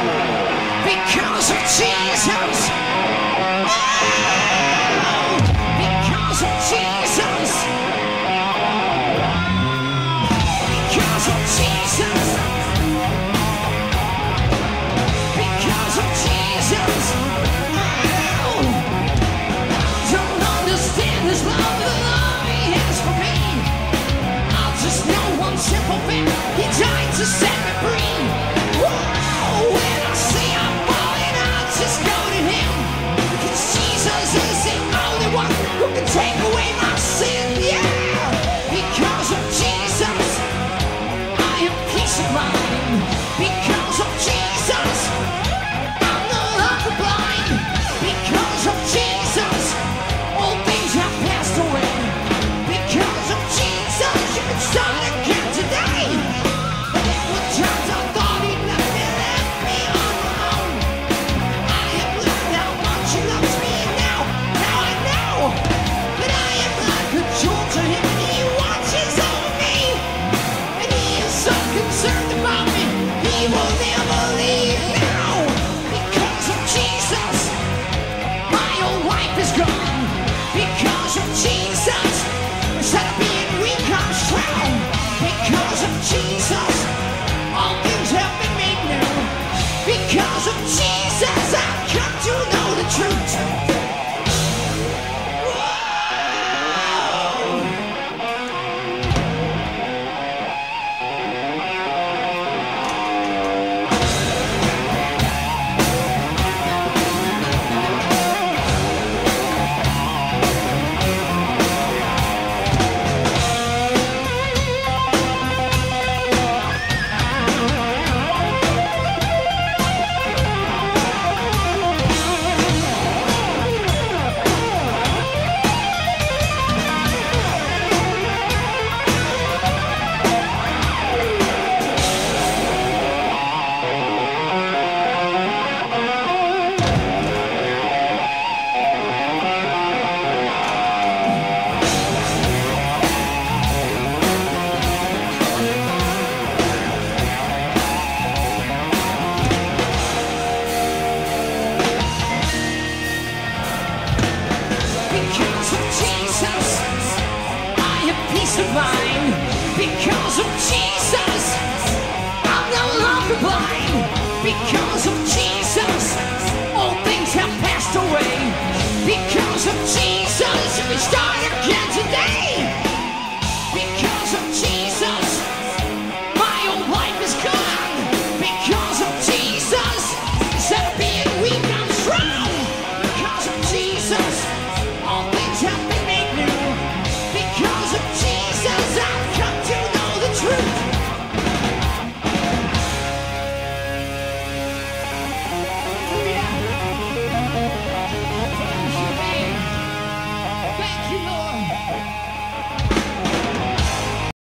Because of Jesus. Oh, Because of Jesus,